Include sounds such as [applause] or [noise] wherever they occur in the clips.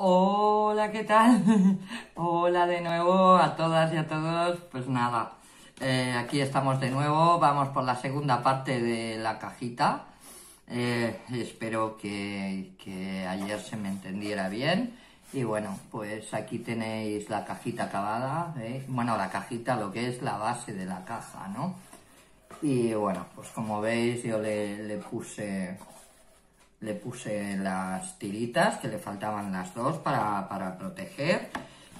Hola, ¿qué tal? [laughs] Hola de nuevo a todas y a todos. Pues nada, eh, aquí estamos de nuevo. Vamos por la segunda parte de la cajita. Eh, espero que, ayer se me entendiera bien. Y bueno, pues aquí tenéis la cajita acabada. ¿eh? Bueno, la cajita, lo que es la base de la caja, ¿no? Y bueno, pues como veis yo le puse le puse las tiritas que le faltaban las dos para, para, proteger.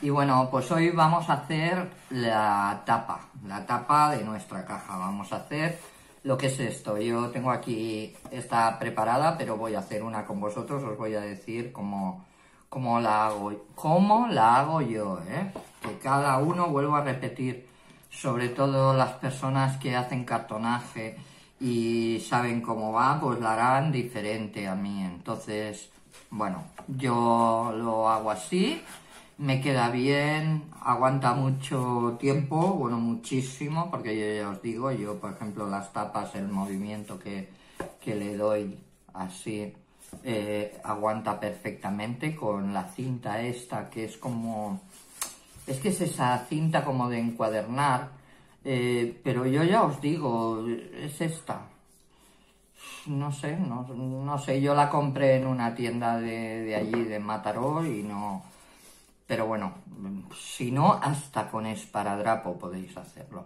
Y bueno pues hoy vamos a hacer la tapa la tapa de nuestra caja. Vamos a hacer lo que es esto. Yo tengo aquí está preparada pero voy a hacer una con vosotros. Os voy a decir cómo, cómo la hago cómo la hago yo ¿eh? que cada uno vuelvo a repetir sobre todo las personas que hacen cartonaje y saben cómo va, pues la harán diferente a mí. Entonces, bueno, yo lo hago así, me queda bien, aguanta mucho tiempo, bueno, muchísimo, porque yo ya os digo, yo por ejemplo las tapas, el movimiento que, que le doy así, eh, aguanta perfectamente con la cinta esta que es como es que es esa cinta como de encuadernar, eh, pero yo ya os digo, es esta. No sé, no, no, sé, yo la compré en una tienda de, de allí, de Mataró, y no... Pero bueno, si no, hasta con esparadrapo podéis hacerlo.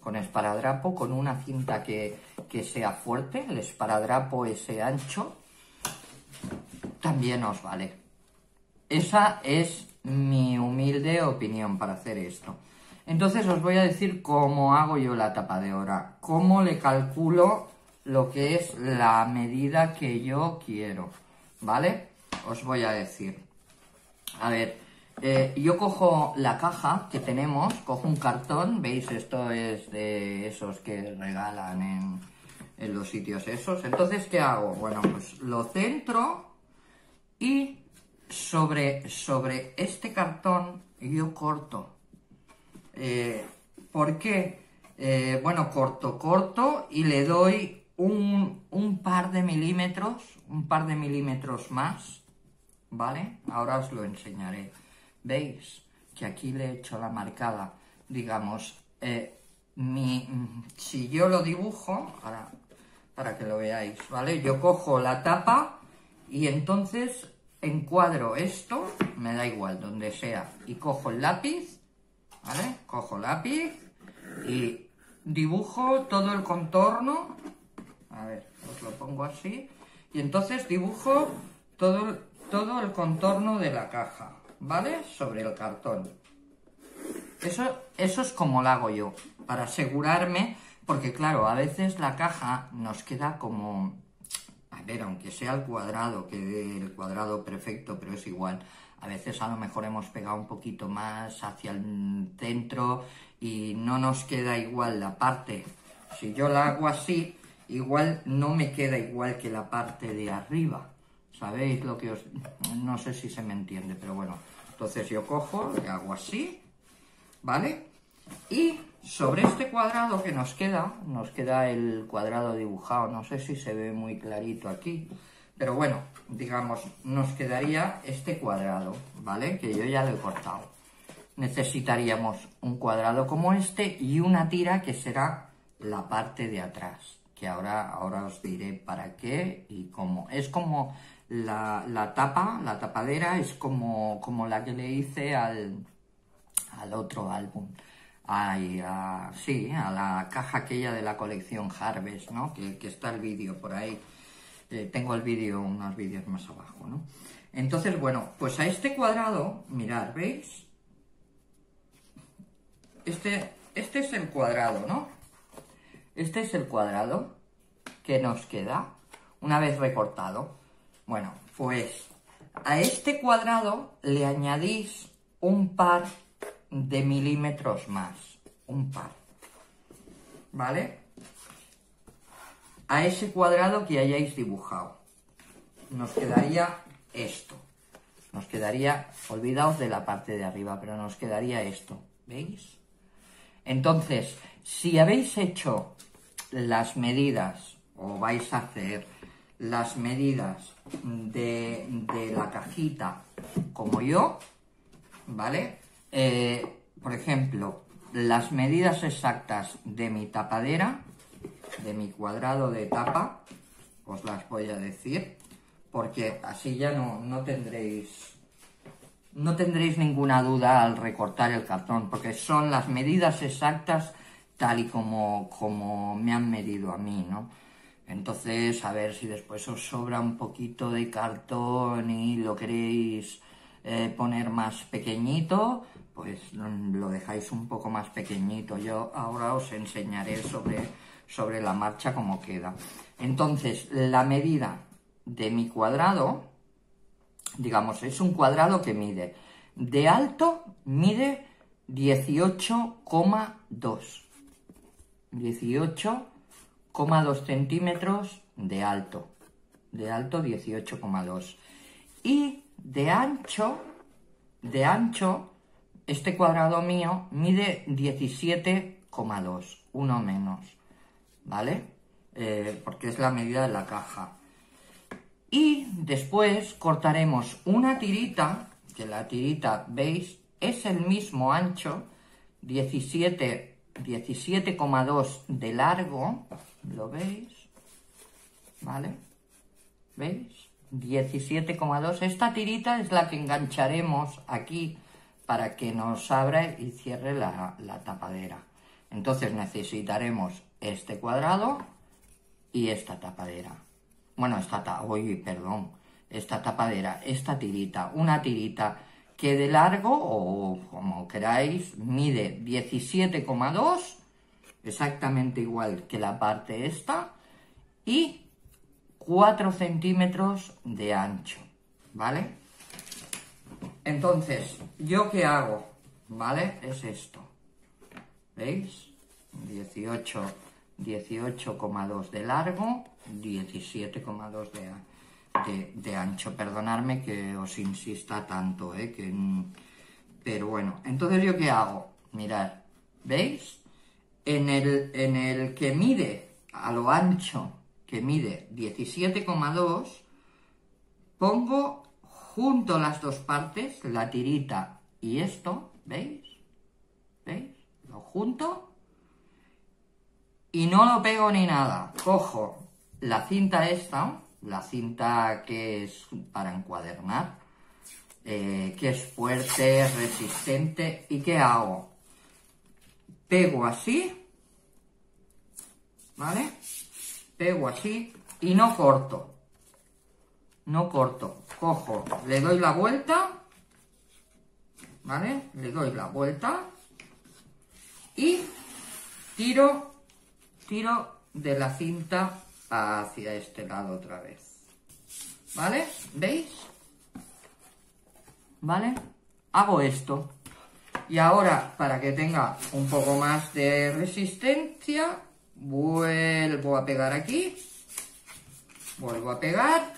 Con esparadrapo, con una cinta que, que sea fuerte, el esparadrapo ese ancho, también os vale. Esa es mi humilde opinión para hacer esto. Entonces os voy a decir cómo hago yo la tapa de hora, cómo le calculo lo que es la medida que yo quiero, ¿vale? Os voy a decir. A ver, eh, yo cojo la caja que tenemos, cojo un cartón, veis, esto es de esos que regalan en, en los sitios esos. Entonces, ¿qué hago? Bueno, pues lo centro y sobre, sobre este cartón yo corto. Eh, ¿Por qué? Eh, bueno, corto, corto y le doy un, un, par de milímetros, un par de milímetros más, ¿vale? Ahora os lo enseñaré. ¿Veis? Que aquí le he hecho la marcada, digamos, eh, mi, si yo lo dibujo, para, para que lo veáis, ¿vale? Yo cojo la tapa y entonces encuadro esto, me da igual, donde sea, y cojo el lápiz, ¿vale? Cojo lápiz y dibujo todo el contorno, a ver, os lo pongo así, y entonces dibujo todo, todo el contorno de la caja, ¿vale? Sobre el cartón. Eso, eso es como lo hago yo, para asegurarme, porque claro, a veces la caja nos queda como a ver, aunque sea el cuadrado, que el cuadrado perfecto, pero es igual. A veces a lo mejor hemos pegado un poquito más hacia el centro y no nos queda igual la parte. Si yo la hago así, igual no me queda igual que la parte de arriba. ¿Sabéis lo que os...? No sé si se me entiende, pero bueno. Entonces yo cojo, le hago así, ¿vale? Y sobre este cuadrado que nos queda, nos queda el cuadrado dibujado, no sé si se ve muy clarito aquí, pero bueno, digamos, nos quedaría este cuadrado, ¿vale? Que yo ya lo he cortado. Necesitaríamos un cuadrado como este y una tira que será la parte de atrás, que ahora, ahora os diré para qué y cómo. Es como la, la tapa, la tapadera es como, como la que le hice al, al otro álbum a, sí, a la caja aquella de la colección Harvest, ¿no? Que, está el vídeo por ahí. Eh, tengo el vídeo, unos vídeos más abajo, ¿no? Entonces, bueno, pues a este cuadrado, mirad, ¿veis? Este, este es el cuadrado, ¿no? Este es el cuadrado que nos queda una vez recortado. Bueno, pues a este cuadrado le añadís un par de milímetros más, un par, ¿vale? A ese cuadrado que hayáis dibujado. Nos quedaría esto. Nos quedaría, olvidaos de la parte de arriba, pero nos quedaría esto, ¿veis? Entonces, si habéis hecho las medidas, o vais a hacer las medidas de, de la cajita como yo, ¿vale? Eh, por ejemplo, las medidas exactas de mi tapadera, de mi cuadrado de tapa, os las voy a decir, porque así ya no, no tendréis no tendréis ninguna duda al recortar el cartón, porque son las medidas exactas tal y como, como me han medido a mí, ¿no? Entonces, a ver si después os sobra un poquito de cartón y lo queréis eh, poner más pequeñito, pues lo dejáis un poco más pequeñito. Yo ahora os enseñaré sobre, sobre la marcha cómo queda. Entonces, la medida de mi cuadrado, digamos, es un cuadrado que mide, de alto mide 18,2. 18,2 centímetros de alto. De alto 18,2. Y de ancho, de ancho, este cuadrado mío mide 17,2, uno menos, ¿vale? Eh, porque es la medida de la caja. Y después cortaremos una tirita, que la tirita, ¿veis? Es el mismo ancho, 17, 17,2 de largo, ¿lo veis? ¿Vale? ¿Veis? 17,2. Esta tirita es la que engancharemos aquí para que nos abra y cierre la, tapadera. Entonces necesitaremos este cuadrado y esta tapadera. Bueno, esta, uy, perdón, esta tapadera, esta tirita, una tirita que de largo, o como queráis, mide 17,2, exactamente igual que la parte esta, y 4 centímetros de ancho, ¿vale? Entonces, ¿yo qué hago? ¿Vale? Es esto. ¿Veis? 18, 18,2 de largo, 17,2 de, de, de, ancho. Perdonadme que os insista tanto, ¿eh? Que, pero bueno, entonces ¿yo qué hago? Mirad, ¿veis? En el, en el que mide a lo ancho que mide 17,2, pongo junto las dos partes, la tirita y esto, ¿veis? ¿Veis? Lo junto y no lo pego ni nada. Cojo la cinta esta, la cinta que es para encuadernar, eh, que es fuerte, resistente, ¿y qué hago? Pego así, ¿vale? pego así y no corto. No corto. Cojo, le doy la vuelta, ¿vale? Le doy la vuelta y tiro, tiro de la cinta hacia este lado otra vez. ¿Vale? ¿Veis? ¿Vale? Hago esto. Y ahora, para que tenga un poco más de resistencia, Vuelvo a pegar aquí. Vuelvo a pegar.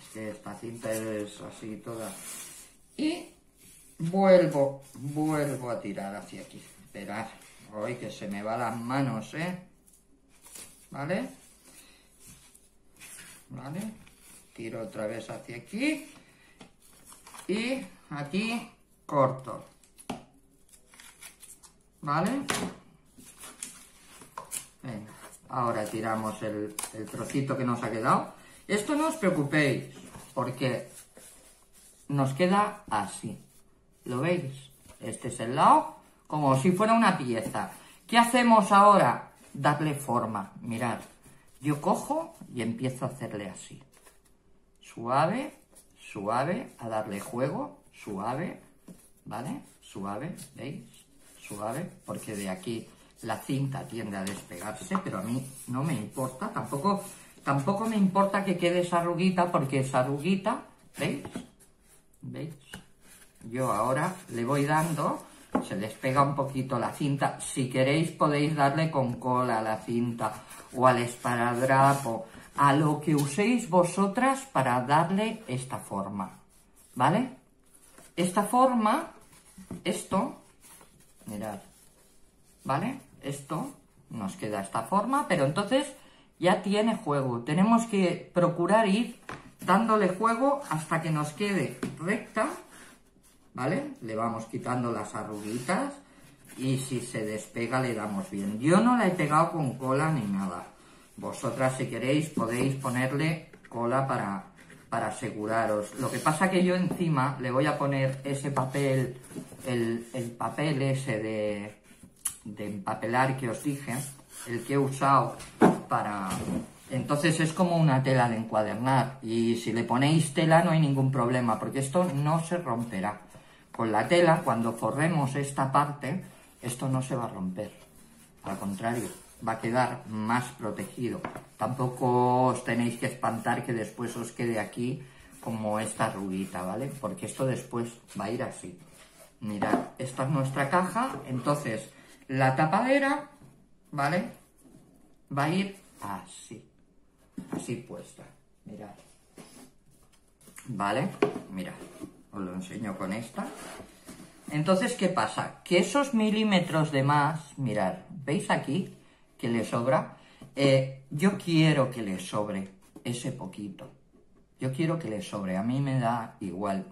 Es que esta cinta es así toda. Y vuelvo, vuelvo a tirar hacia aquí. Esperad. Hoy que se me va las manos, ¿eh? ¿Vale? ¿Vale? Tiro otra vez hacia aquí. Y aquí corto. ¿Vale? Venga, ahora tiramos el, trocito que nos ha quedado. Esto no os preocupéis, porque nos queda así. ¿Lo veis? Este es el lado, como si fuera una pieza. ¿Qué hacemos ahora? Darle forma. Mirad, yo cojo y empiezo a hacerle así. Suave, suave, a darle juego, suave, ¿vale? Suave, ¿veis? suave, porque de aquí la cinta tiende a despegarse, pero a mí no me importa, tampoco, tampoco me importa que quede esa arruguita, porque esa arruguita, ¿veis? Yo ahora le voy dando, se despega un poquito la cinta, si queréis podéis darle con cola a la cinta, o al esparadrapo, a lo que uséis vosotras para darle esta forma, ¿vale? Esta forma, esto, Mirad. ¿Vale? Esto nos queda esta forma, pero entonces ya tiene juego. Tenemos que procurar ir dándole juego hasta que nos quede recta, ¿vale? Le vamos quitando las arruguitas y si se despega le damos bien. Yo no la he pegado con cola ni nada. Vosotras si queréis podéis ponerle cola para, para aseguraros. Lo que pasa que yo encima le voy a poner ese papel, el, el papel ese de, de empapelar que os dije, el que he usado para... Entonces es como una tela de encuadernar y si le ponéis tela no hay ningún problema porque esto no se romperá. Con la tela, cuando forremos esta parte, esto no se va a romper. Al contrario, va a quedar más protegido. Tampoco os tenéis que espantar que después os quede aquí como esta ruguita, ¿vale? Porque esto después va a ir así. Mirad, esta es nuestra caja, entonces la tapadera, ¿vale? Va a ir así, así puesta, mirad. ¿Vale? Mirad, os lo enseño con esta. Entonces, ¿qué pasa? Que esos milímetros de más, mirad, ¿veis aquí que le sobra? Eh, yo quiero que le sobre ese poquito. Yo quiero que le sobre. A mí me da igual.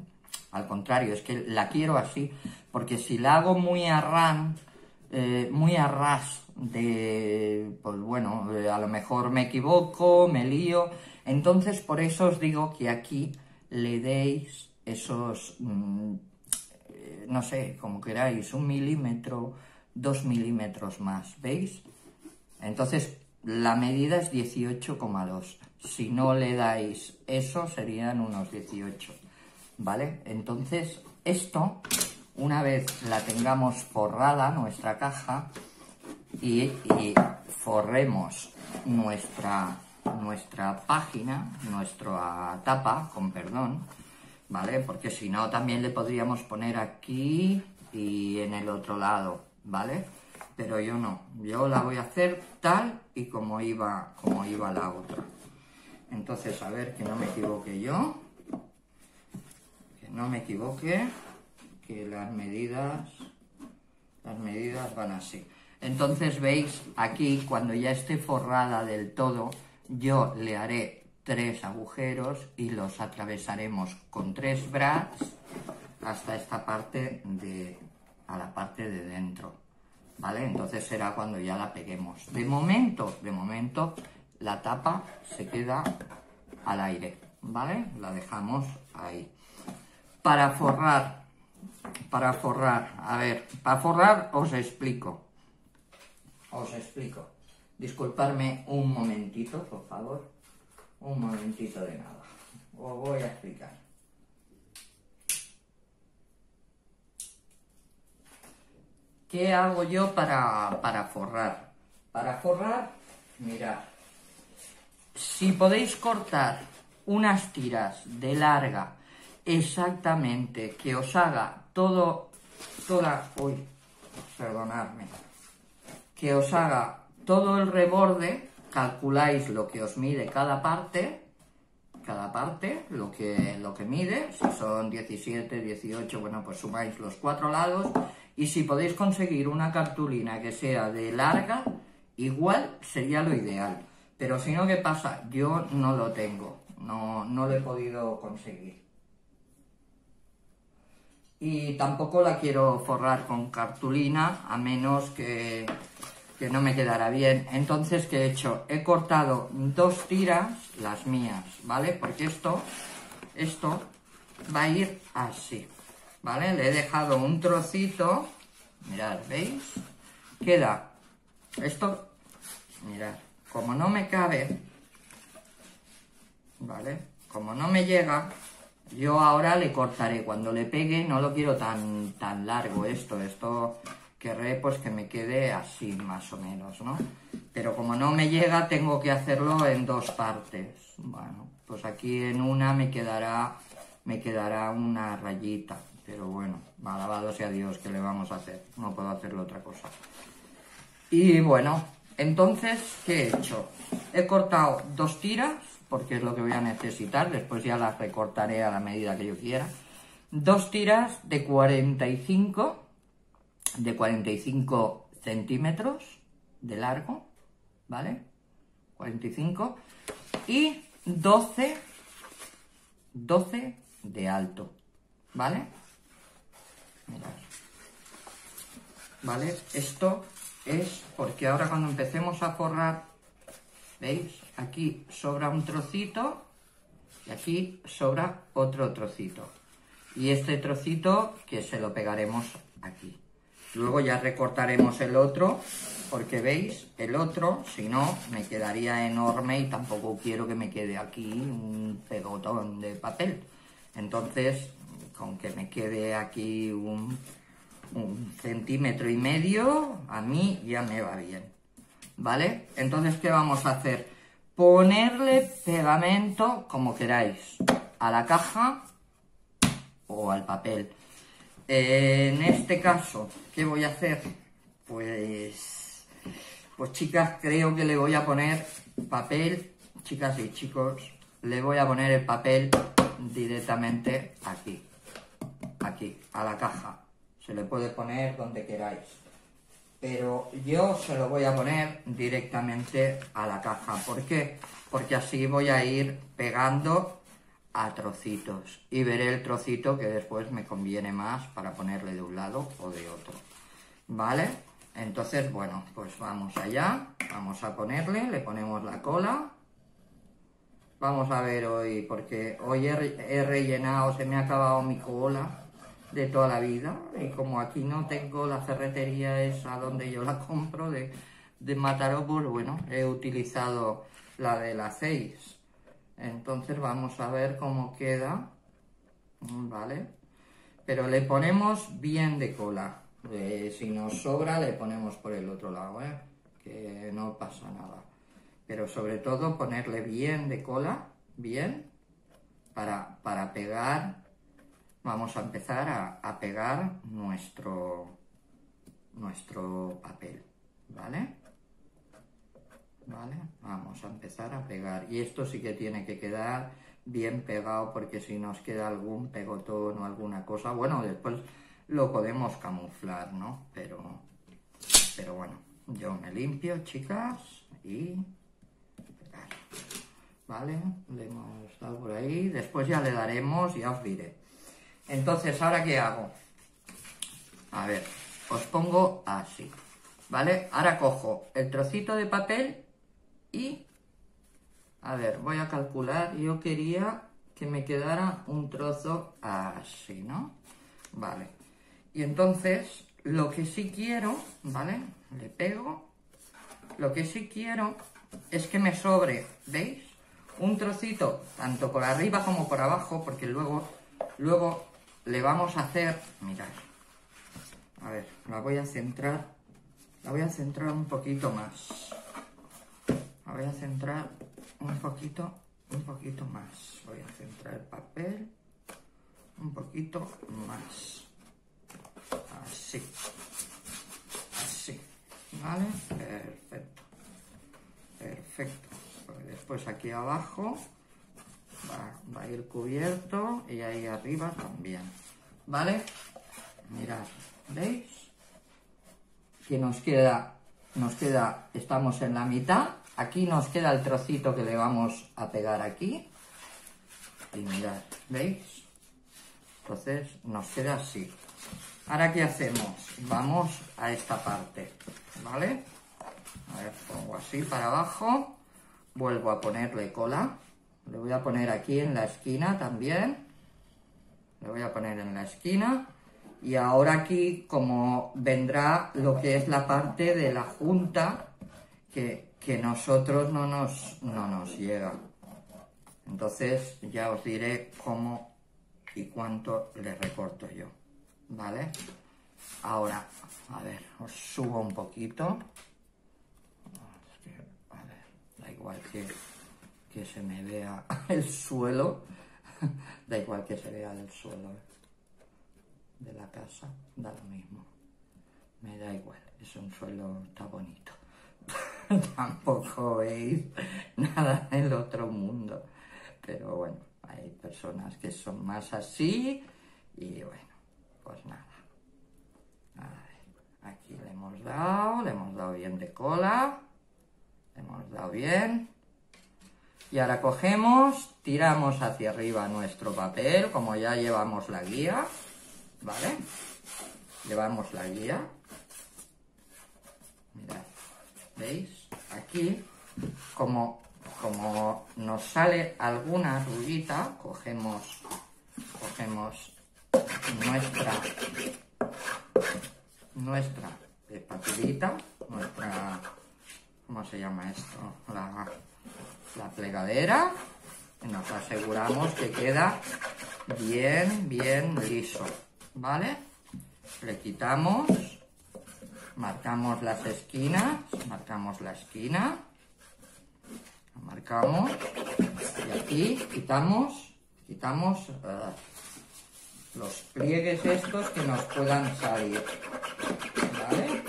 Al contrario, es que la quiero así. Porque si la hago muy a eh, muy a ras de, pues bueno, eh, a lo mejor me equivoco, me lío. Entonces, por eso os digo que aquí le deis esos, mm, eh, no sé, como queráis, un milímetro, dos milímetros más, ¿veis? Entonces, la medida es 18,2. Si no le dais eso, serían unos 18, ¿vale? Entonces, esto, una vez la tengamos forrada, nuestra caja, y, y forremos nuestra, nuestra página, nuestra tapa, con perdón, ¿vale? Porque si no, también le podríamos poner aquí y en el otro lado, ¿vale? Pero yo no, yo la voy a hacer tal y como iba, como iba la otra. Entonces, a ver, que no me equivoque yo, que no me equivoque, que las medidas, las medidas van así. Entonces, veis, aquí, cuando ya esté forrada del todo, yo le haré tres agujeros y los atravesaremos con tres brads hasta esta parte de, a la parte de dentro. ¿vale? Entonces será cuando ya la peguemos. De momento, de momento, la tapa se queda al aire, ¿vale? La dejamos ahí. Para forrar, para forrar, a ver, para forrar os explico. Os explico. Disculparme un momentito, por favor. Un momentito de nada. Os voy a explicar. ¿Qué hago yo para, para forrar? Para forrar, mirad, si podéis cortar unas tiras de larga exactamente que os haga todo, toda, uy, perdonadme, que os haga todo el reborde, calculáis lo que os mide cada parte, cada parte, lo que, lo que mide, si son 17, 18, bueno, pues sumáis los cuatro lados y si podéis conseguir una cartulina que sea de larga, igual sería lo ideal. Pero si no, ¿qué pasa? Yo no lo tengo, no, no lo he podido conseguir. Y tampoco la quiero forrar con cartulina, a menos que, que no me quedara bien. Entonces, ¿qué he hecho? He cortado dos tiras, las mías, ¿vale? Porque esto, esto va a ir así. ¿vale? Le he dejado un trocito, mirad, ¿veis? Queda esto, mirad, como no me cabe, ¿vale? Como no me llega, yo ahora le cortaré, cuando le pegue no lo quiero tan, tan largo esto, esto querré pues que me quede así más o menos, ¿no? Pero como no me llega tengo que hacerlo en dos partes, bueno, pues aquí en una me quedará, me quedará una rayita, pero bueno, alabado sea Dios, ¿qué le vamos a hacer? No puedo hacerle otra cosa. Y bueno, entonces, ¿qué he hecho? He cortado dos tiras, porque es lo que voy a necesitar, después ya las recortaré a la medida que yo quiera. Dos tiras de 45, de 45 centímetros de largo, ¿vale? 45 y 12, 12 de alto, ¿vale? Mirad. ¿Vale? Esto es porque ahora cuando empecemos a forrar, ¿veis? Aquí sobra un trocito y aquí sobra otro trocito. Y este trocito que se lo pegaremos aquí. Luego ya recortaremos el otro, porque veis, el otro, si no, me quedaría enorme y tampoco quiero que me quede aquí un pegotón de papel. Entonces, con que me quede aquí un, un centímetro y medio, a mí ya me va bien. ¿Vale? Entonces, ¿qué vamos a hacer? Ponerle pegamento, como queráis, a la caja o al papel. En este caso, ¿qué voy a hacer? Pues, pues chicas, creo que le voy a poner papel, chicas y chicos, le voy a poner el papel directamente aquí, aquí, a la caja. Se le puede poner donde queráis. Pero yo se lo voy a poner directamente a la caja. ¿Por qué? Porque así voy a ir pegando a trocitos y veré el trocito que después me conviene más para ponerle de un lado o de otro. ¿Vale? Entonces, bueno, pues vamos allá, vamos a ponerle, le ponemos la cola. Vamos a ver hoy, porque hoy he, rellenado, se me ha acabado mi cola de toda la vida y como aquí no tengo la ferretería esa donde yo la [laughs] compro de, de Mataró, pues bueno, he utilizado la de las 6 entonces vamos a ver cómo queda, ¿vale? Pero le ponemos bien de cola. Eh, si nos sobra le ponemos por el otro lado, ¿eh? Que no pasa nada. Pero sobre todo ponerle bien de cola, bien, para, para pegar, vamos a empezar a, a pegar nuestro, nuestro papel, ¿vale? ¿Vale? Vamos a empezar a pegar. Y esto sí que tiene que quedar bien pegado porque si nos queda algún pegotón o alguna cosa, bueno, después lo podemos camuflar, ¿no? Pero, pero bueno, yo me limpio, chicas, y pegar. ¿Vale? Le hemos dado por ahí, después ya le daremos, ya os diré. Entonces, ¿ahora qué hago? A ver, os pongo así, ¿vale? Ahora cojo el trocito de papel y, a ver, voy a calcular, yo quería que me quedara un trozo así, ¿no? Vale. Y entonces, lo que sí quiero, ¿vale? Le pego. Lo que sí quiero es que me sobre, ¿veis? Un trocito, tanto por arriba como por abajo, porque luego, luego le vamos a hacer, mirad, a ver, la voy a centrar, la voy a centrar un poquito más voy a centrar un poquito, un poquito más. Voy a centrar el papel un poquito más. Así. Así. ¿Vale? Perfecto. Perfecto. Pues después aquí abajo va, va, a ir cubierto y ahí arriba también. ¿Vale? Mirad, ¿veis? Que nos queda, nos queda, estamos en la mitad Aquí nos queda el trocito que le vamos a pegar aquí. Y mirad, ¿veis? Entonces nos queda así. Ahora, ¿qué hacemos? Vamos a esta parte, ¿vale? A ver, pongo así para abajo. Vuelvo a ponerle cola. Le voy a poner aquí en la esquina también. Le voy a poner en la esquina. Y ahora aquí, como vendrá lo que es la parte de la junta, que que nosotros no nos, no nos llega. Entonces ya os diré cómo y cuánto le recorto yo, ¿vale? Ahora, a ver, os subo un poquito. a ver, da igual que, que se me vea [laughs] el suelo, [laughs] da igual que se vea el suelo de la casa, da lo mismo. Me da igual, es un suelo, está bonito. [laughs] tampoco veis nada del otro mundo. Pero bueno, hay personas que son más así y bueno, pues nada. aquí le hemos dado, le hemos dado bien de cola, le hemos dado bien. Y ahora cogemos, tiramos hacia arriba nuestro papel, como ya llevamos la guía, ¿vale? Llevamos la guía. Mirad, ¿veis? Aquí, como, como nos sale alguna rullita, cogemos, cogemos nuestra, nuestra papelita, nuestra, ¿cómo se llama esto? La, la plegadera y nos aseguramos que queda bien, bien liso, ¿vale? Le quitamos, marcamos las esquinas, marcamos la esquina, marcamos y aquí quitamos, quitamos uh, los pliegues estos que nos puedan salir, ¿vale?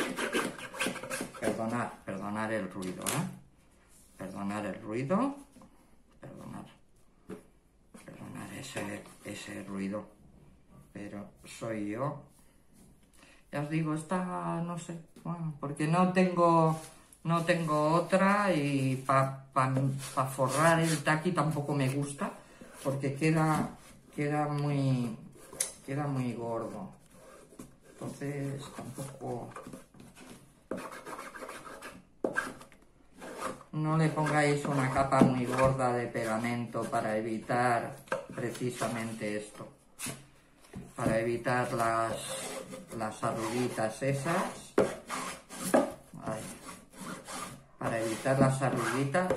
Perdonar, perdonar el ruido, ¿eh? perdonar el ruido, perdonar, perdonar ese, ese ruido, pero soy yo. Ya os digo, esta, no sé, bueno, porque no tengo, no tengo otra y para pa, forrar el taqui tampoco me gusta, porque queda, queda muy, queda muy gordo. Entonces tampoco No le pongáis una capa muy gorda de pegamento para evitar precisamente esto. Para evitar las, las arruguitas esas. Para evitar las arruguitas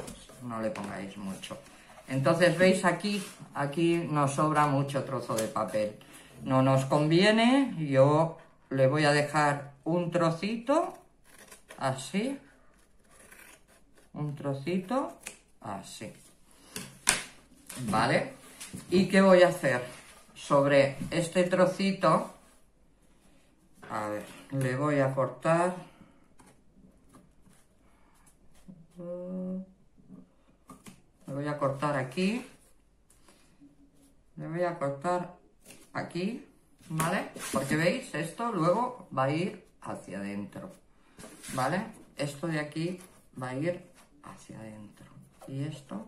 no le pongáis mucho. Entonces, ¿veis aquí? Aquí nos sobra mucho trozo de papel. No nos conviene, yo le voy a dejar un trocito, así, un trocito así. ¿Vale? ¿Y qué voy a hacer? Sobre este trocito, a ver, le voy a cortar... Le voy a cortar aquí. Le voy a cortar aquí, ¿vale? Porque veis, esto luego va a ir hacia adentro, ¿vale? Esto de aquí va a ir hacia adentro y esto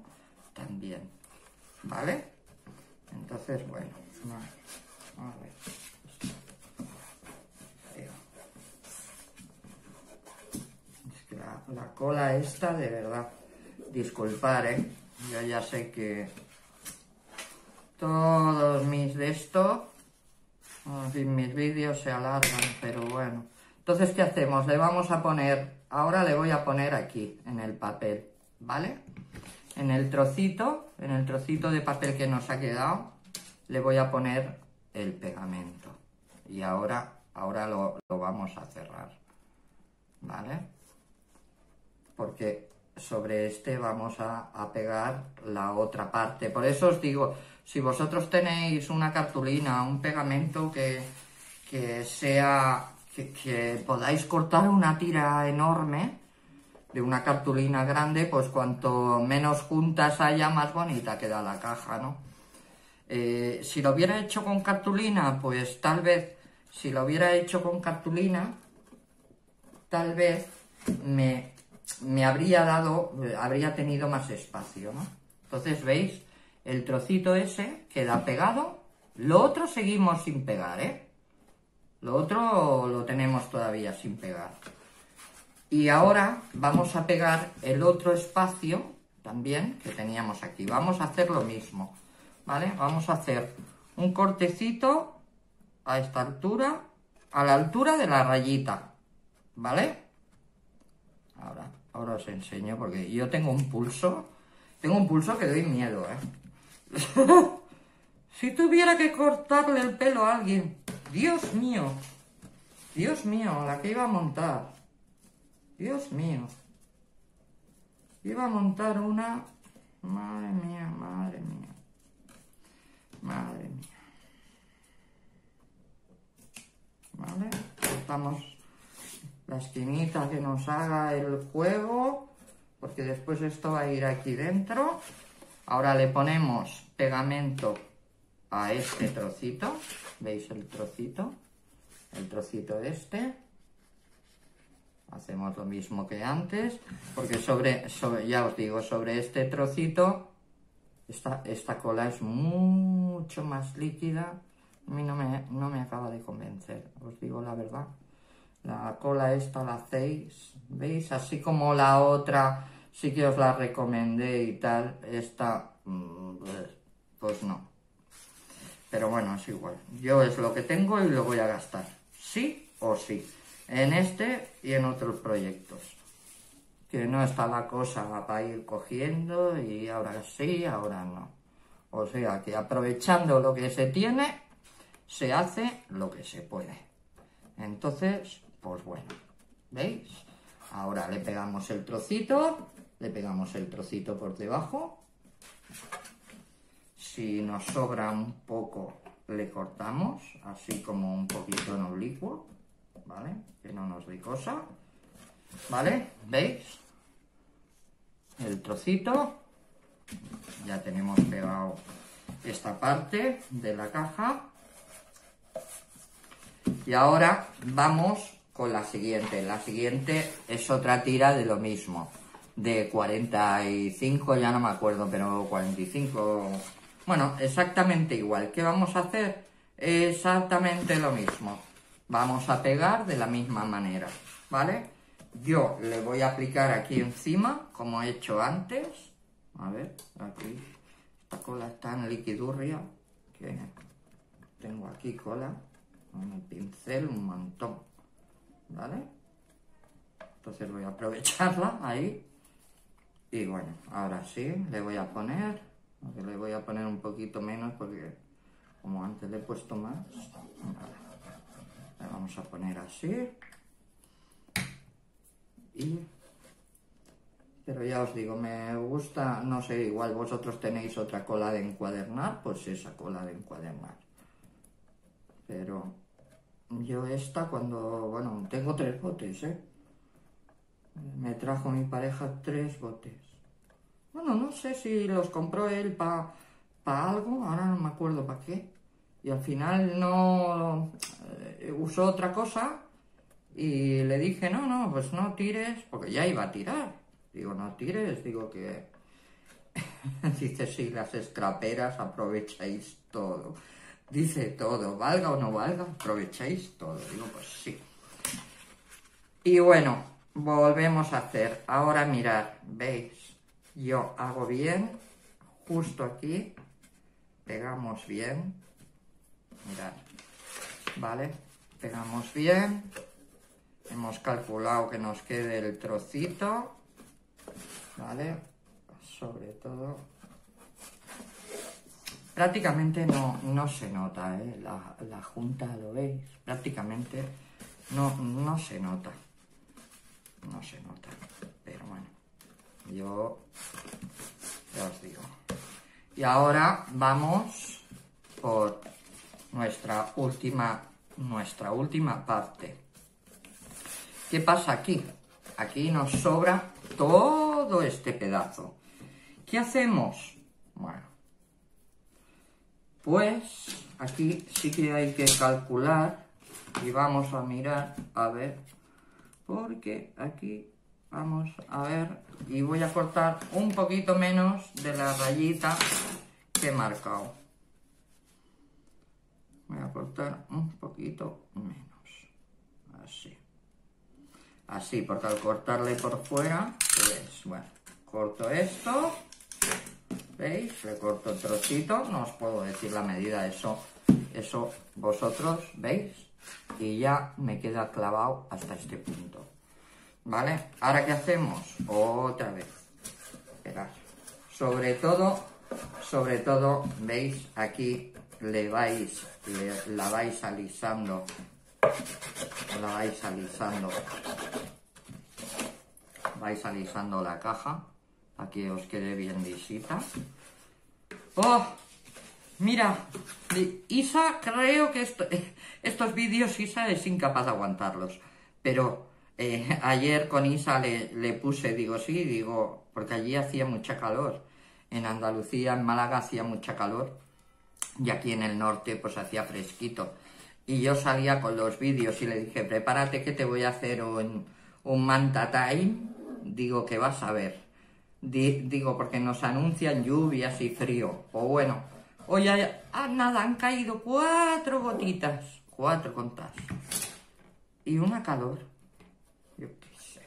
también vale entonces bueno a ver. Es que la, cola esta de verdad. Disculpar eh yo ya sé que todos mis de esto mis vídeos se alargan pero bueno. Entonces qué hacemos le vamos a poner Ahora le voy a poner aquí, en el papel, ¿vale? En el trocito, en el trocito de papel que nos ha quedado, le voy a poner el pegamento. Y ahora, ahora lo, vamos a cerrar, ¿vale? Porque sobre este vamos a, pegar la otra parte. Por eso os digo, si vosotros tenéis una cartulina, un pegamento que, que sea que, podáis cortar una tira enorme de una cartulina grande, pues cuanto menos juntas haya, más bonita queda la caja, ¿no? Eh, si lo hubiera hecho con cartulina, pues tal vez, si lo hubiera hecho con cartulina, tal vez me, me habría dado, habría tenido más espacio, ¿no? Entonces, ¿veis? El trocito ese queda pegado, lo otro seguimos sin pegar, ¿eh? Lo otro lo tenemos todavía sin pegar. Y ahora vamos a pegar el otro espacio también que teníamos aquí. Vamos a hacer lo mismo, ¿vale? Vamos a hacer un cortecito a esta altura, a la altura de la rayita, ¿vale? Ahora, ahora os enseño porque yo tengo un pulso, tengo un pulso que doy miedo, ¿eh? [laughs] si tuviera que cortarle el pelo a alguien, Dios mío. Dios mío, la que iba a montar. Dios mío. Iba a montar una... Madre mía, madre mía. Madre mía. ¿Vale? Cortamos la esquinita que nos haga el juego, porque después esto va a ir aquí dentro. Ahora le ponemos pegamento a este trocito. ¿Veis el trocito? El trocito este. Hacemos lo mismo que antes, porque sobre, sobre, ya os digo, sobre este trocito Esta, cola es mucho más líquida. A mí no me, no me acaba de convencer, os digo la verdad. La cola esta la hacéis, ¿veis? Así como la otra sí que os la recomendé y tal. Esta, mm, pues no. Pero bueno, es igual. Yo es lo que tengo y lo voy a gastar. Sí o sí. En este y en otros proyectos. Que no está la cosa para ir cogiendo y ahora sí, ahora no. O sea que aprovechando lo que se tiene, se hace lo que se puede. Entonces, pues bueno, ¿veis? Ahora le pegamos el trocito, le pegamos el trocito por debajo. Si nos sobra un poco, le cortamos, así como un poquito en oblicuo, ¿vale? Que no nos dé cosa, ¿vale? ¿Veis? El trocito, ya tenemos pegado esta parte de la caja. Y ahora vamos con la siguiente. La siguiente es otra tira de lo mismo. De 45, ya no me acuerdo, pero 45... Bueno, exactamente igual. ¿Qué vamos a hacer? Exactamente lo mismo. Vamos a pegar de la misma manera, ¿vale? Yo le voy a aplicar aquí encima, como he hecho antes. A ver, aquí. Esta cola está en liquidurria. Que tengo aquí cola. Con el pincel un montón. ¿vale? Entonces voy a aprovecharla ahí. Y bueno, ahora sí, le voy a poner, aunque le voy a poner un poquito menos porque como antes le he puesto más, le vamos a poner así. Pero ya os digo, me gusta, no sé, igual vosotros tenéis otra cola de encuadernar, pues esa cola de encuadernar. Pero yo esta cuando, bueno, tengo tres botes, ¿eh? Me trajo mi pareja tres botes. Bueno, no sé si los compró él para pa algo, ahora no me acuerdo para qué. Y al final no eh, usó otra cosa y le dije, no, no, pues no tires, porque ya iba a tirar. Digo, no tires, digo que... [laughs] Dice, si las escraperas aprovecháis todo dice todo, valga o no valga, aprovecháis todo. Digo, pues sí. Y bueno, volvemos a hacer. Ahora mirad, veis, yo hago bien, justo aquí, pegamos bien, mirad, ¿vale? Pegamos bien, hemos calculado que nos quede el trocito, ¿vale? Sobre todo prácticamente no, no se nota, ¿eh? la, junta, ¿lo veis? Prácticamente no, no se nota. No se nota. Pero bueno, yo os digo. Y ahora vamos por nuestra última, nuestra última parte. ¿Qué pasa aquí? Aquí nos sobra todo este pedazo. ¿Qué hacemos? Bueno, pues aquí sí que hay que calcular y vamos a mirar a ver, porque aquí vamos a ver y voy a cortar un poquito menos de la rayita que he marcado. Voy a cortar un poquito menos, así. Así, porque al cortarle por fuera, pues bueno, corto esto ¿Veis? Le corto el trocito, no os puedo decir la medida, eso, eso vosotros veis. Y ya me queda clavado hasta este punto. ¿Vale? Ahora, ¿qué hacemos? Otra vez. Esperad. Sobre todo, sobre todo, veis, aquí le vais, la vais alisando. La vais alisando. Vais alisando la caja que os quede bien lisita. ¡Oh! Mira, Isa, creo que [laughs] estos vídeos Isa es incapaz de aguantarlos. Pero eh, ayer con Isa le, le, puse, digo, sí, digo, porque allí hacía mucha calor. En Andalucía, en Málaga hacía mucha calor. Y aquí en el norte pues hacía fresquito. Y yo salía con los vídeos y le dije, prepárate que te voy a hacer un, un manta time. Digo que vas a ver digo, porque nos anuncian lluvias y frío. O bueno, hoy ah, nada, han caído cuatro gotitas, cuatro contas. Y una calor. Yo qué sé.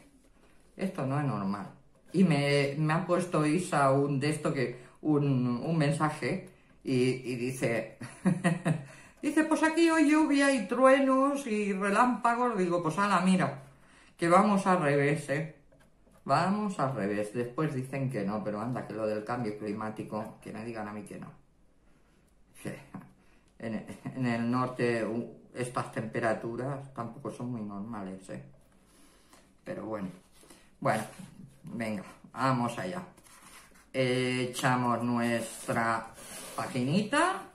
Esto no es normal. Y me, ha puesto Isa un de esto que, un, mensaje y, dice, [laughs] dice, pues aquí hoy lluvia y truenos y relámpagos. Digo, pues la mira, que vamos al revés, ¿eh? Vamos al revés. Después dicen que no, pero anda, que lo del cambio climático, que me digan a mí que no. en, el norte estas temperaturas tampoco son muy normales, ¿eh? Pero bueno. Bueno, venga, vamos allá. Echamos nuestra paginita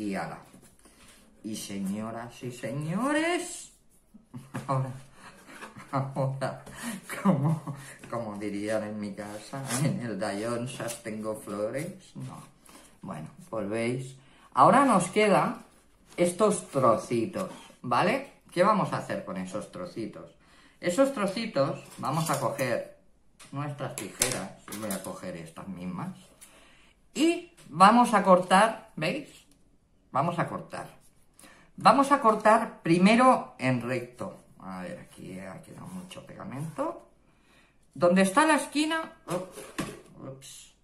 y ala. Y señoras y señores, [laughs] ahora ahora, como, como dirían en mi casa, en el Dayonsas tengo flores. No. Bueno, volvéis. Ahora nos quedan estos trocitos, ¿vale? ¿Qué vamos a hacer con esos trocitos? Esos trocitos vamos a coger nuestras tijeras, voy a coger estas mismas, y vamos a cortar, ¿veis? Vamos a cortar. Vamos a cortar primero en recto, a ver, aquí ha quedado mucho pegamento. Donde está la esquina... Ups.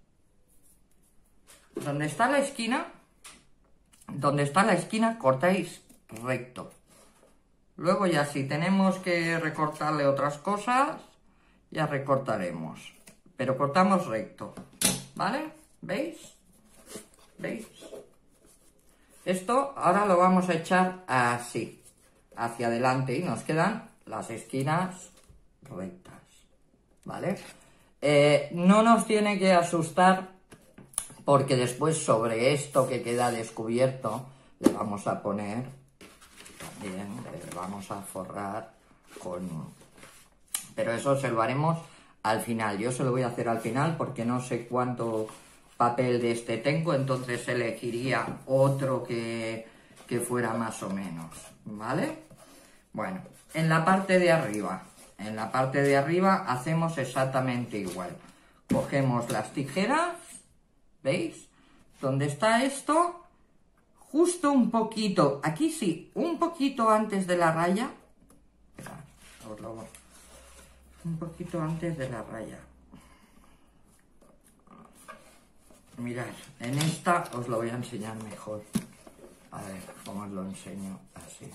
Donde está la esquina... Donde está la esquina cortáis recto. Luego ya si tenemos que recortarle otras cosas, ya recortaremos. Pero cortamos recto. ¿Vale? ¿Veis? ¿Veis? Esto ahora lo vamos a echar así hacia adelante y nos quedan las esquinas rectas, ¿vale? Eh, no nos tiene que asustar porque después sobre esto que queda descubierto le vamos a poner también, le vamos a forrar con... Pero eso se lo haremos al final, yo se lo voy a hacer al final porque no sé cuánto papel de este tengo, entonces elegiría otro que, que fuera más o menos, ¿vale? Bueno, en la parte de arriba, en la parte de arriba hacemos exactamente igual. Cogemos las tijeras, ¿veis? Donde está esto, justo un poquito, aquí sí, un poquito antes de la raya. Un poquito antes de la raya. Mirad, en esta os lo voy a enseñar mejor. A ver, cómo os lo enseño así.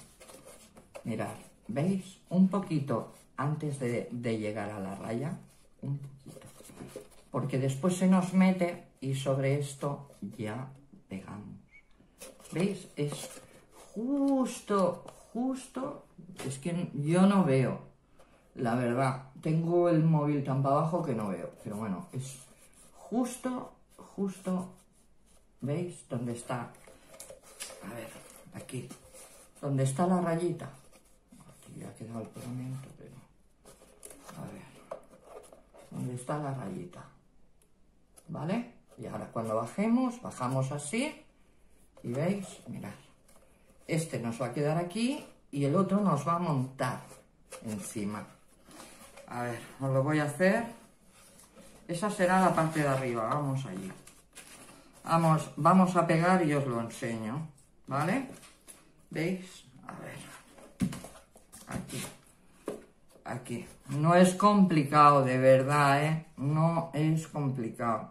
Mirad, ¿veis? Un poquito antes de, llegar a la raya, un poquito. Porque después se nos mete y sobre esto ya pegamos. ¿Veis? Es justo, justo, es que yo no veo, la verdad. Tengo el móvil tan para abajo que no veo, pero bueno, es justo, justo, ¿veis? ¿Dónde está? A ver, aquí, ¿dónde está la rayita? ya ha quedado el pegamento, pero... A ver, ¿dónde está la rayita? ¿Vale? Y ahora cuando bajemos, bajamos así, y veis, mirad, este nos va a quedar aquí y el otro nos va a montar encima. A ver, os lo voy a hacer. Esa será la parte de arriba, vamos allí. Vamos, vamos a pegar y os lo enseño, ¿vale? ¿Veis? A ver aquí, aquí. No es complicado, de verdad, ¿eh? No es complicado.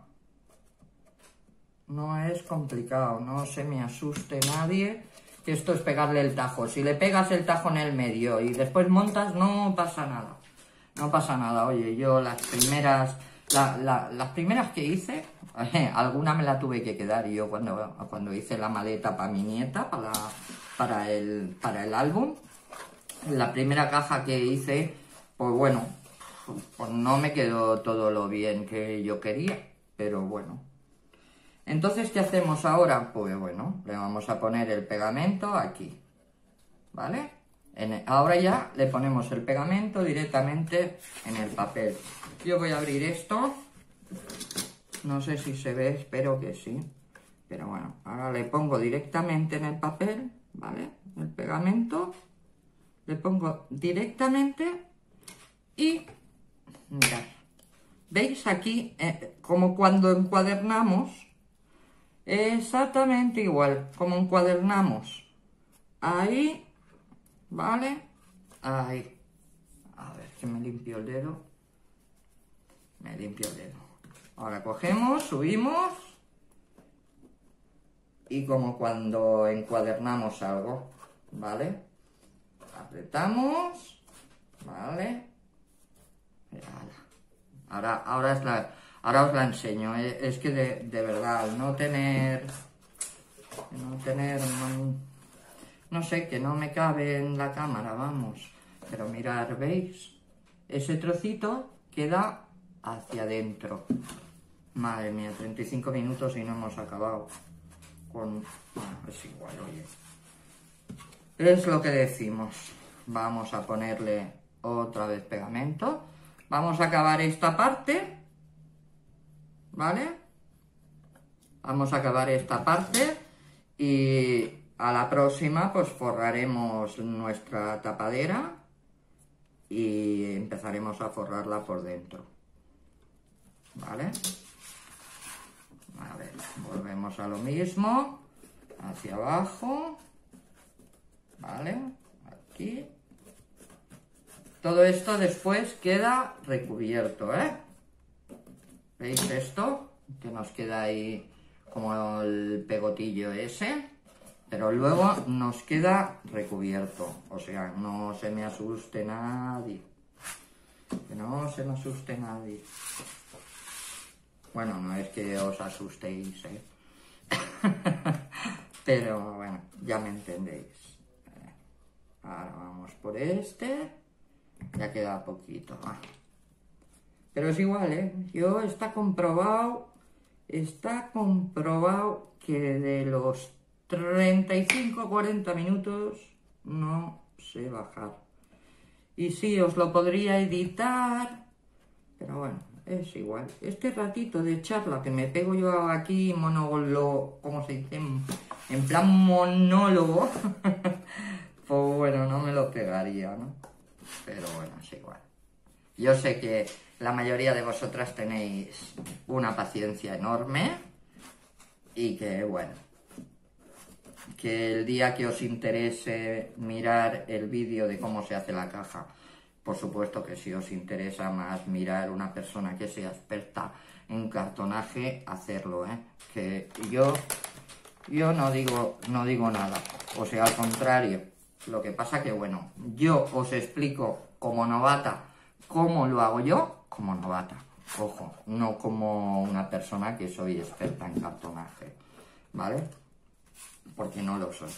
No es complicado, no se me asuste nadie, que esto es pegarle el tajo. Si le pegas el tajo en el medio y después montas, no pasa nada. No pasa nada, oye, yo las primeras, las primeras que hice, [laughs] alguna me la tuve que quedar yo cuando, cuando hice la maleta para mi nieta, para, para, el, para el álbum, la primera caja que hice, pues bueno, pues no me quedó todo lo bien que yo quería, pero bueno. Entonces, ¿qué hacemos ahora? Pues bueno, le vamos a poner el pegamento aquí, ¿vale? ahora ya le ponemos el pegamento directamente en el papel. Yo voy a abrir esto, no sé si se ve, espero que sí, pero bueno, ahora le pongo directamente en el papel, ¿vale? El pegamento le pongo directamente y mirad, ¿Veis aquí? Eh, como cuando encuadernamos, exactamente igual, como encuadernamos. Ahí, ¿vale? Ahí. A ver, que me limpio el dedo. Me limpio el dedo. Ahora cogemos, subimos. Y como cuando encuadernamos algo, ¿vale? Apretamos, ¿vale? Ahora, ahora, es la, ahora os la enseño. ¿eh? Es que de, de verdad, no tener... No tener... No, sé, que no me cabe en la cámara, vamos. Pero mirar, ¿veis? Ese trocito queda hacia adentro. Madre mía, 35 minutos y no hemos acabado. Es igual, oye. Es lo que decimos. Vamos a ponerle otra vez pegamento. Vamos a acabar esta parte. ¿Vale? Vamos a acabar esta parte y a la próxima pues forraremos nuestra tapadera y empezaremos a forrarla por dentro. ¿Vale? Volvemos a lo mismo, hacia abajo, ¿vale? Aquí. Todo esto después queda recubierto, ¿eh? ¿Veis esto? Que nos queda ahí como el pegotillo ese. Pero luego nos queda recubierto. O sea, no se me asuste nadie. Que no se me asuste nadie. Bueno, no es que os asustéis, ¿eh? [laughs] Pero bueno, ya me entendéis. Ahora vamos por este. Ya queda poquito. Pero es igual, ¿eh? Yo está comprobado, está comprobado que de los 35-40 minutos no sé bajar. Y sí, os lo podría editar, pero bueno, es igual. Este ratito de charla que me pego yo aquí, monólogo, ¿cómo se dice? En plan monólogo, [laughs] pues bueno, no me lo pegaría, ¿no? Pero bueno, es igual. Yo sé que la mayoría de vosotras tenéis una paciencia enorme y que, bueno, que el día que os interese mirar el vídeo de cómo se hace la caja, por supuesto que si os interesa más mirar una persona que sea experta en cartonaje, hacerlo, ¿eh? Que yo, yo no digo, no digo nada, o sea, al contrario, lo que pasa que, bueno, yo os explico como novata cómo lo hago yo, como novata, ojo, no como una persona que soy experta en cartonaje, ¿vale? porque no lo soy.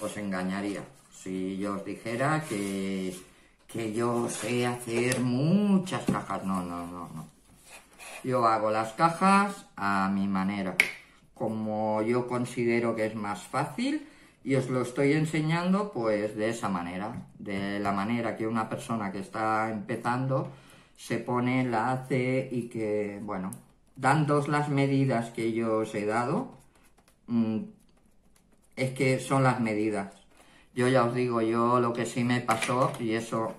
Os engañaría si yo os dijera que, que yo sé hacer muchas cajas. No, no, no, no. Yo hago las cajas a mi manera, como yo considero que es más fácil y os lo estoy enseñando pues de esa manera, de la manera que una persona que está empezando se pone, la hace y que, bueno, dándos las medidas que yo os he dado, mm, es que son las medidas. Yo ya os digo, yo lo que sí me pasó, y eso,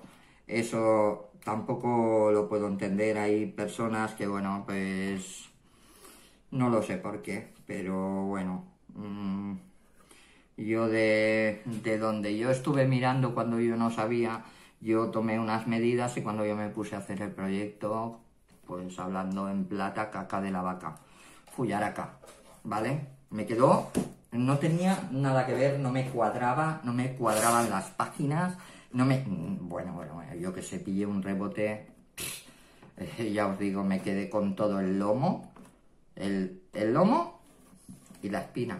eso tampoco lo puedo entender, hay personas que, bueno, pues no lo sé por qué, pero bueno, mm, yo de, de donde yo estuve mirando cuando yo no sabía, yo tomé unas medidas y cuando yo me puse a hacer el proyecto, pues hablando en plata, caca de la vaca, Fuyaraca, ¿vale? Me quedó no tenía nada que ver, no me cuadraba, no me cuadraban las páginas, no me... Bueno, bueno, yo que sé, pillé un rebote, [laughs] ya os digo, me quedé con todo el lomo, el, lomo y la espina,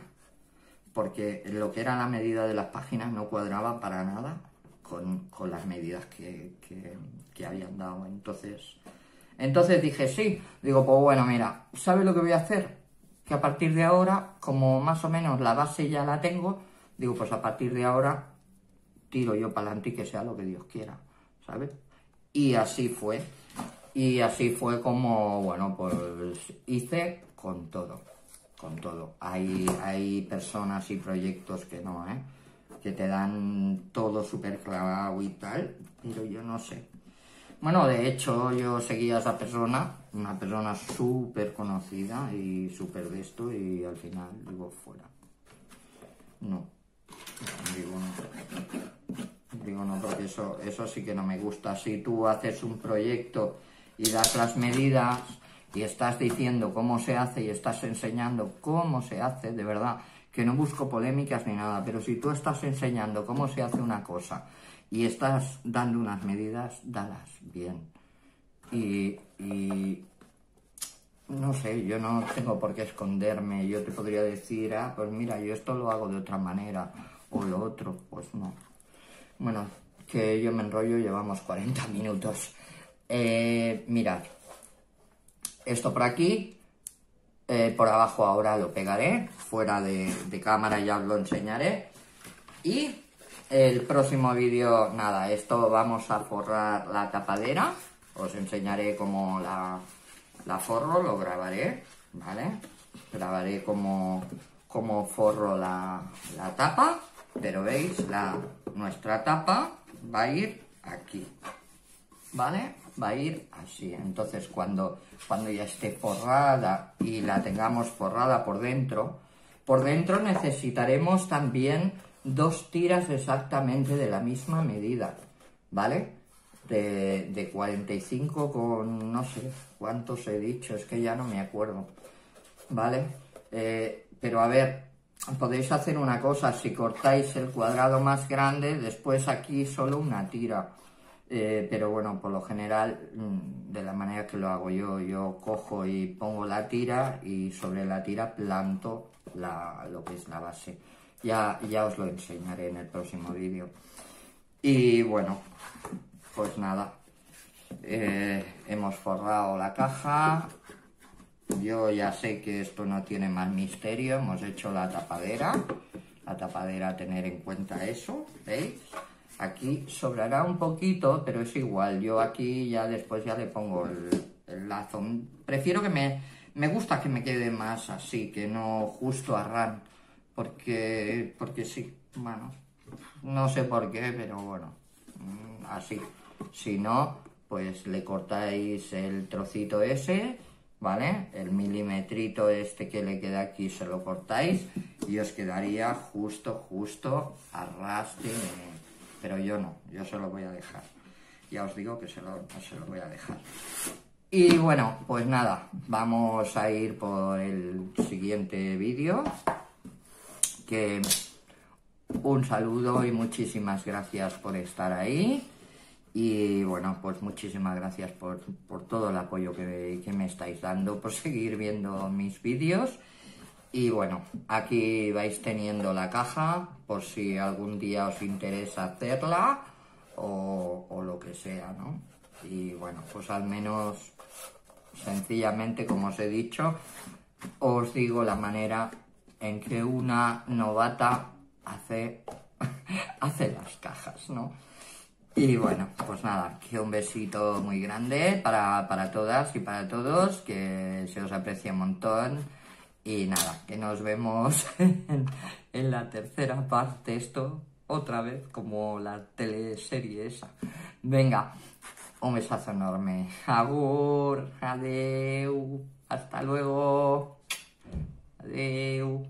porque lo que era la medida de las páginas no cuadraba para nada con, las medidas que, que, habían dado, entonces... Entonces dije, sí, digo, pues bueno, mira, ¿sabes lo que voy a hacer? que a partir de ahora, como más o menos la base ya la tengo, digo, pues a partir de ahora tiro yo para adelante y que sea lo que Dios quiera, ¿sabes? Y así fue. Y así fue como, bueno, pues hice con todo, con todo. Hay, hay personas y proyectos que no, ¿eh? Que te dan todo súper clavado y tal, pero yo no sé. Bueno, de hecho, yo seguía a esa persona, una persona súper conocida y súper de esto, y al final digo fuera. No. Digo no. Digo no, porque eso, eso sí que no me gusta. Si tú haces un proyecto y das las medidas y estás diciendo cómo se hace y estás enseñando cómo se hace, de verdad, que no busco polémicas ni nada, pero si tú estás enseñando cómo se hace una cosa y estás dando unas medidas, dalas bien. Y, no sé, yo no tengo por qué esconderme, yo te podría decir, ah, pues mira, yo esto lo hago de otra manera, o lo otro, pues no. Bueno, que yo me enrollo, llevamos 40 minutos. Eh, mirad, esto por aquí, eh, por abajo ahora lo pegaré, fuera de, de cámara ya os lo enseñaré. Y el próximo vídeo, nada, esto vamos a forrar la tapadera. Os enseñaré cómo la, la forro, lo grabaré, ¿vale? Grabaré cómo, cómo forro la, la tapa, pero veis, la, nuestra tapa va a ir aquí, ¿vale? Va a ir así. Entonces, cuando, cuando ya esté forrada y la tengamos forrada por dentro, por dentro necesitaremos también dos tiras exactamente de la misma medida, ¿vale? De, de 45 con no sé cuántos he dicho, es que ya no me acuerdo, ¿vale? Eh, pero a ver, podéis hacer una cosa, si cortáis el cuadrado más grande, después aquí solo una tira. Eh, pero bueno, por lo general, mm, de la manera que lo hago yo, yo cojo y pongo la tira y sobre la tira planto la, lo que es la base. Ya, ya os lo enseñaré en el próximo vídeo. Y bueno, pues nada, eh, hemos forrado la caja. Yo ya sé que esto no tiene más misterio, hemos hecho la tapadera. La tapadera, tener en cuenta eso, ¿veis? Aquí sobrará un poquito, pero es igual. Yo aquí ya después ya le pongo el, lazo. Prefiero que me... Me gusta que me quede más así, que no justo a ran porque, porque sí, bueno, no sé por qué, pero bueno, mm, así. Si no, pues le cortáis el trocito ese, ¿vale? El milimetrito este que le queda aquí se lo cortáis y os quedaría justo, justo arrastre. Pero yo no, yo se lo voy a dejar. Ya os digo que se lo, se lo voy a dejar. Y bueno, pues nada, vamos a ir por el siguiente vídeo que un saludo y muchísimas gracias por estar ahí. Y bueno, pues muchísimas gracias por, todo el apoyo que, que, me estáis dando, por seguir viendo mis vídeos. Y bueno, aquí vais teniendo la caja por si algún día os interesa hacerla o, o lo que sea, ¿no? Y bueno, pues al menos sencillamente, como os he dicho, os digo la manera en que una novata hace, [laughs] hace las cajas, ¿no? Y bueno, pues nada, que un besito muy grande para, para todas y para todos, que se os aprecia un montón. Y nada, que nos vemos [laughs] en, la tercera parte, esto otra vez como la teleserie esa. Venga, un besazo enorme. Agur, adeu, hasta luego. Adeu.